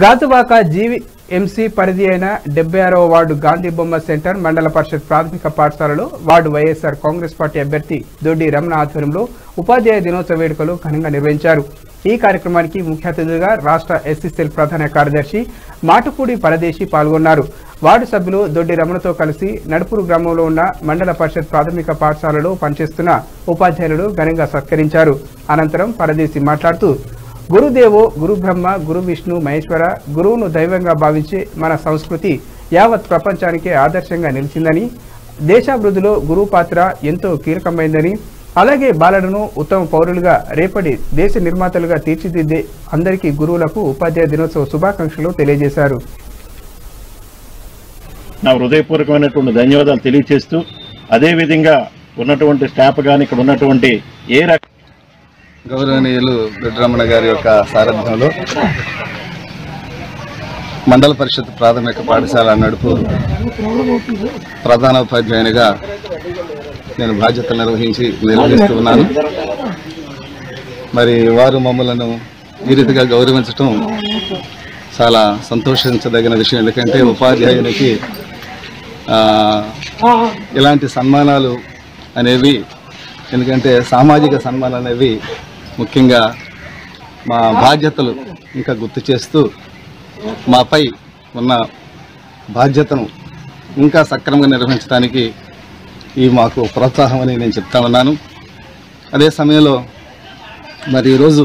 గాజువాక జీవి MC పరిధి అయిన డెబ్బై ఆరవ వార్డు గాంధీ బొమ్మ సెంటర్ మండల పరిషత్ ప్రాథమిక పాఠశాలలో వార్డు వైఎస్ఆర్ కాంగ్రెస్ పార్టీ అభ్యర్థి దొడ్డి రమణ ఆధ్వర్యంలో ఉపాధ్యాయ దినోత్సవ వేడుకలు ఘనంగా నిర్వహించారు. ఈ కార్యక్రమానికి ముఖ్య అతిథిగా రాష్ట్ర ఎస్సీసీఎల్ ప్రధాన కార్యదర్శి మాటుపూడి పరదేశి పాల్గొన్నారు. వార్డు సభ్యులు దొడ్డి రమణతో కలిసి నడుపురు గ్రామంలో ఉన్న మండల పరిషత్ ప్రాథమిక పాఠశాలలో పనిచేస్తున్న ఉపాధ్యాయులను ఘనంగా సత్కరించారు. అనంతరం పరదేశి మాట్లాడుతూ గురుదేవో గురు బ్రహ్మ గురు విష్ణు మహేశ్వర గురువును దైవంగా భావించే మన సంస్కృతి యావత్ ప్రపంచానికే ఆదర్శంగా నిలిచిందని దేశాభివృద్ధిలో గురువు పాత్ర ఎంతో కీలకమైందని అలాగే బాలలను ఉత్తమ పౌరులుగా రేపటి దేశ నిర్మాతలుగా తీర్చిదిద్దే అందరికీ గురువులకు ఉపాధ్యాయ దినోత్సవ శుభాకాంక్షలు తెలియజేశారు. నా హృదయపూర్వకమైనటువంటి ధన్యవాదాలు తెలియజేస్తూ అదేవిధంగా ఉన్నటువంటి స్టాఫ్ కానీ ఇక్కడ ఉన్నటువంటి ఏ రకం గౌరవనీయులు బిడ్రమణ గారి యొక్క సారథ్యంలో మండల పరిషత్ ప్రాథమిక పాఠశాల నడుపు ప్రధాన ఉపాధ్యాయునిగా నేను బాధ్యతలు నిర్వహించి నిర్వహిస్తూ ఉన్నాను. మరి వారు మమ్మలను ఈ రీతిగా గౌరవించటం చాలా సంతోషించదగిన విషయం. ఎందుకంటే ఉపాధ్యాయునికి ఇలాంటి సన్మానాలు అనేవి ఎందుకంటే సామాజిక సన్మానాలు అనేవి ముఖ్యంగా మా బాధ్యతలు ఇంకా గుర్తు చేస్తూ మాపై ఉన్న బాధ్యతను ఇంకా సక్రమంగా నిర్వహించడానికి ఈ మాకు ప్రోత్సాహం అని నేను చెప్తా ఉన్నాను. అదే సమయంలో మరి ఈరోజు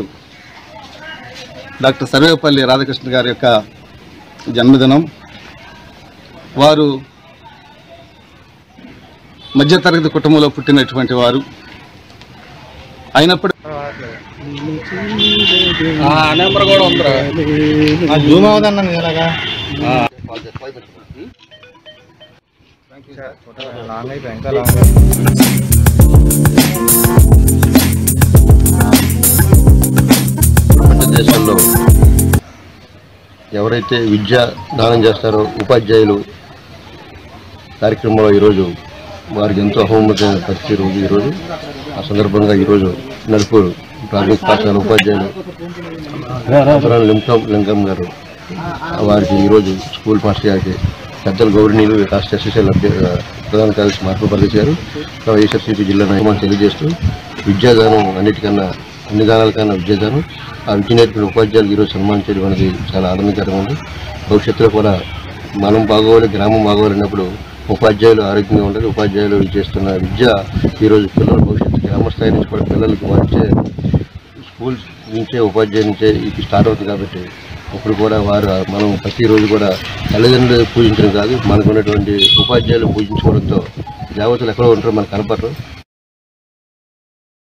డాక్టర్ సర్వేపల్లి రాధాకృష్ణ గారి యొక్క జన్మదినం. వారు మధ్యతరగతి కుటుంబంలో పుట్టినటువంటి వారు. అయినప్పుడు దేశంలో ఎవరైతే విద్య దానం చేస్తారో ఉపాధ్యాయులు కార్యక్రమంలో ఈరోజు వారికి ఎంతో అహోమతమైన పరిస్థితి రోజు ఈరోజు ఆ సందర్భంగా ఈరోజు నడుపూరు ప్రాథమిక పాఠశాల ఉపాధ్యాయులు. లింకం లింకం గారు. వారికి ఈరోజు స్కూల్ మాస్టర్ గారికి పెద్దలు గౌరవనీయులు రాష్ట్ర ఎస్ఎస్ఎల్ అభ్య ప్రధాన కార్యదర్శి మార్పులు పరిచారు వైఎస్ఆర్సీపీ జిల్లా నాయకులు తెలియజేస్తూ విద్యాదానం అన్నిటికన్నా అన్ని దానాలకన్నా విద్యాదానం ఆ విద్య నేర్పిన ఉపాధ్యాయులు ఈరోజు సన్మానించడం అనేది చాలా ఆనందకరంగా ఉంది. భవిష్యత్తులో కూడా మనం బాగోవాలి గ్రామం బాగోవాలన్నప్పుడు ఉపాధ్యాయులు ఆరోగ్యంగా ఉండాలి. ఉపాధ్యాయులు చేస్తున్న విద్య ఈరోజు పిల్లల భవిష్యత్తు గ్రామ స్థాయి నుంచి కూడా పిల్లలకు వచ్చే స్కూల్ నుంచే ఉపాధ్యాయుల నుంచే ఇది స్టార్ట్ అవుతుంది కాబట్టి ఇప్పుడు కూడా వారు మనం ప్రతిరోజు కూడా తల్లిదండ్రులు పూజించడం కాదు మనకు ఉన్నటువంటి ఉపాధ్యాయులు పూజించుకోవడంతో దేవతలు ఎక్కడో ఉంటారో మనకు కనపడరు.